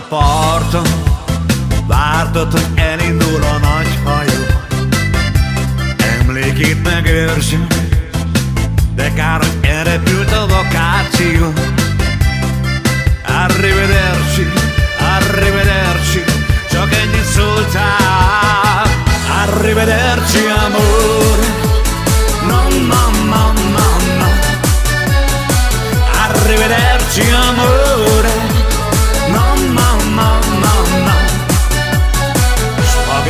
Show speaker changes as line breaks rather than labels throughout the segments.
parton Vártad, hogy elindul a nagy hajó Emlékét megőrzsem De kár, hogy elrepült a vakáció Arrivederci, arrivederci Csak ennyit szóltál Arrivederci, amore. No, no, no, no, no. Arrivederci, amore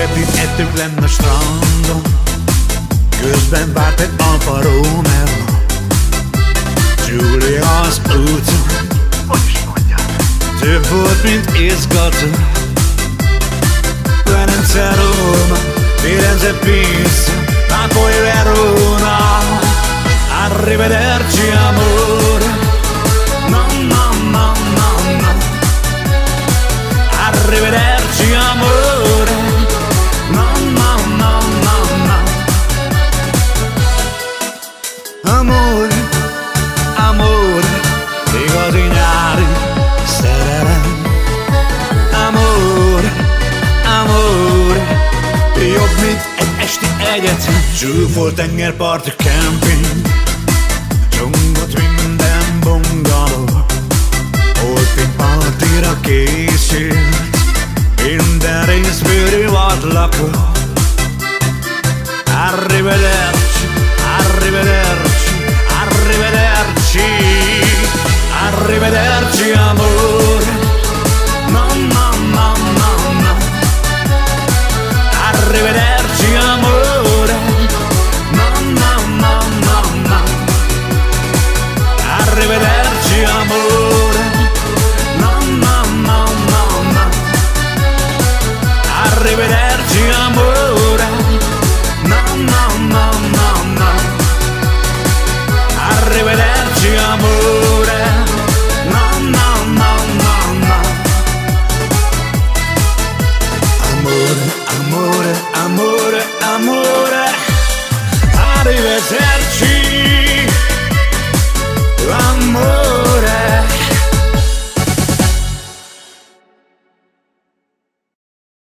Spagettit ettük lenne a strandon Közben várt egy Alfa Romeo. Julia az úton Több volt, mint izgató Velence Roma, Firenze Pisa Napoli Verona Arrivederci amore No, no, no, no, no Arrivederci amore egy esti egyetem Zsúfolt tengerparti camping. Csongott minden bungaló Olpin partira készült Minden vadlakó Arrivederci, arrivederci, arrivederci Arrivederci